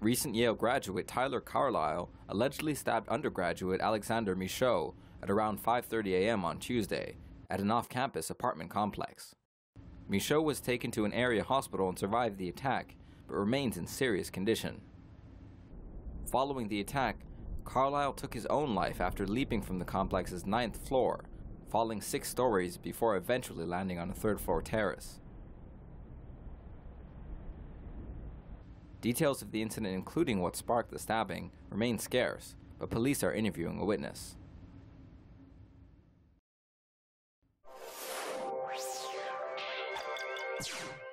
Recent Yale graduate Tyler Carlisle allegedly stabbed undergraduate Alexander Michaud at around 5:30 a.m. on Tuesday at an off-campus apartment complex. Michaud was taken to an area hospital and survived the attack, but remains in serious condition. Following the attack, Carlisle took his own life after leaping from the complex's ninth floor, falling six stories before eventually landing on a third floor terrace. Details of the incident, including what sparked the stabbing, remain scarce, but police are interviewing a witness. you